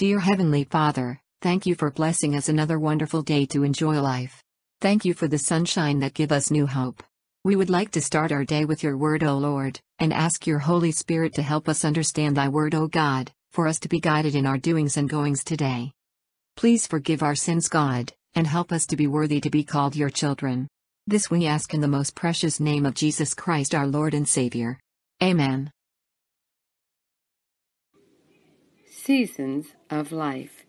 Dear Heavenly Father, thank you for blessing us another wonderful day to enjoy life. Thank you for the sunshine that give us new hope. We would like to start our day with your word, O Lord, and ask your Holy Spirit to help us understand thy word, O God, for us to be guided in our doings and goings today. Please forgive our sins, God, and help us to be worthy to be called your children. This we ask in the most precious name of Jesus Christ, our Lord and Savior. Amen. Seasons of Life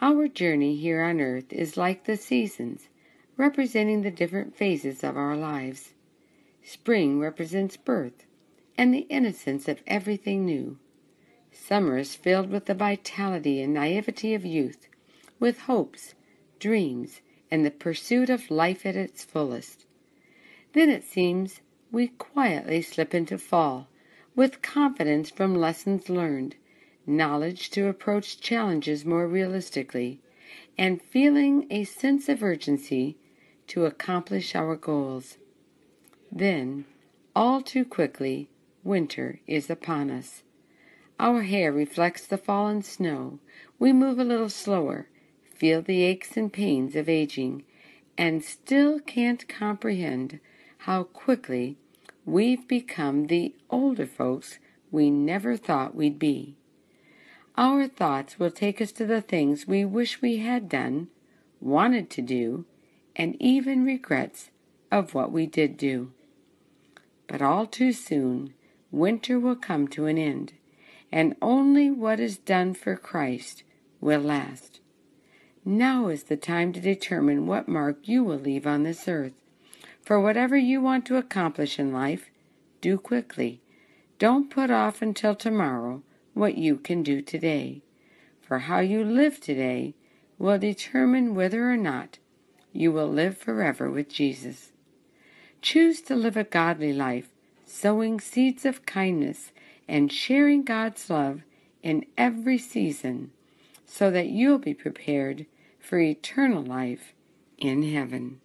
Our journey here on earth is like the seasons, representing the different phases of our lives. Spring represents birth and the innocence of everything new. Summer is filled with the vitality and naivety of youth, with hopes, dreams, and the pursuit of life at its fullest. Then it seems we quietly slip into fall, with confidence from lessons learned, knowledge to approach challenges more realistically, and feeling a sense of urgency to accomplish our goals. Then, all too quickly, winter is upon us. Our hair reflects the fallen snow. We move a little slower, feel the aches and pains of aging, and still can't comprehend how quickly we've become the older folks we never thought we'd be. Our thoughts will take us to the things we wish we had done, wanted to do, and even regrets of what we did do. But all too soon, winter will come to an end, and only what is done for Christ will last. Now is the time to determine what mark you will leave on this earth. For whatever you want to accomplish in life, do quickly. Don't put off until tomorrow what you can do today. For how you live today will determine whether or not you will live forever with Jesus. Choose to live a godly life, sowing seeds of kindness and sharing God's love in every season, so that you'll be prepared for eternal life in heaven.